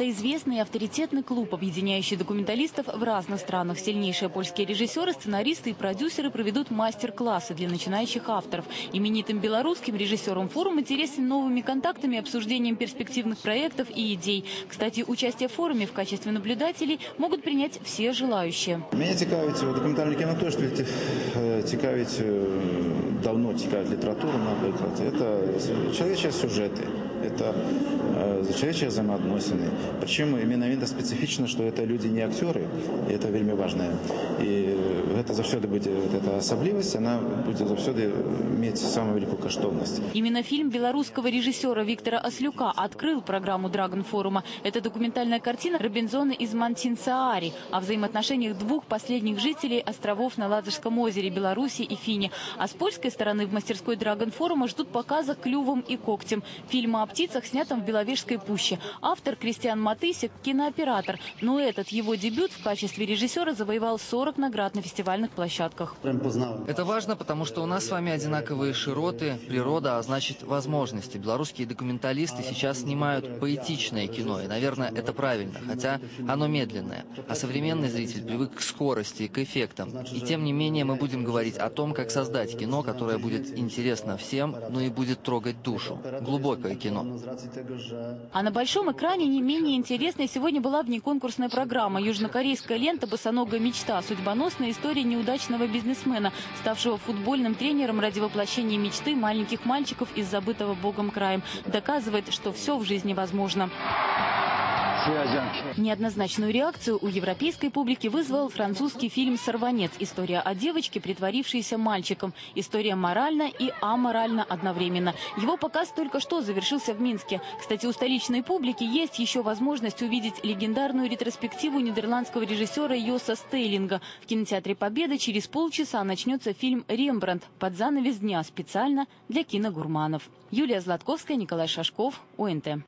Это известный и авторитетный клуб, объединяющий документалистов в разных странах. Сильнейшие польские режиссеры, сценаристы и продюсеры проведут мастер-классы для начинающих авторов. Именитым белорусским режиссерам форум интересен новыми контактами, обсуждением перспективных проектов и идей. Кстати, участие в форуме в качестве наблюдателей могут принять все желающие. Мене цікавить документальне кіно теж е, цікавить, е, давно цікавить літературу, наприклад. Це чоловічі сюжети, це е, чоловічі взаємоотносини. Причому іменно він специфічно, що це люди не актери, і це вельми важливо. І це завжди буде, вот эта особливість, вона буде завжди мати саму велику коштовність. Именно фильм белорусского режиссера Виктора Ослюка открыл программу Драгон форума. Это документальная картина «Робинзоны из Мантинсаари» о взаимоотношениях двух последних жителей островов на Ладожском озере Беларуси и Фини. А с польской стороны в мастерской Драгон форума ждут показа «Клювом и когтем» фильма о птицах, снятом в Беловежской пуще. Автор Кристиан Матысик – кинооператор. Но этот его дебют в качестве режиссера завоевал 40 наград на фестивальных площадках. Это важно, потому что у нас с вами одинаковые широты, природа, а значит возможности. Белорусские документалисты сейчас снимают поэтичное кино, и, наверное, это правильно, хотя оно медленное. А современный зритель привык к скорости, к эффектам. И тем не менее мы будем говорить о том, как создать кино, которое будет интересно всем, но и будет трогать душу. Глубокое кино. А на большом экране не менее интересной сегодня была внеконкурсная программа «Южнокорейская лента. Босоногая мечта». Судьбоносная история неудачного бизнесмена, ставшего футбольным тренером ради воплощения мечты маленьких мальчиков из забытого богом краем. Доказывает, что все в жизни возможно. Неоднозначную реакцию у европейской публики вызвал французский фильм «Сорванец». История о девочке, притворившейся мальчиком. История морально и аморально одновременно. Его показ только что завершился в Минске. Кстати, у столичной публики есть еще возможность увидеть легендарную ретроспективу нидерландского режиссера Йоса Стейлинга. В кинотеатре «Победа» через полчаса начнется фильм «Рембрандт» под занавес дня специально для киногурманов. Юлия Златковская, Николай Шашков, ОНТ.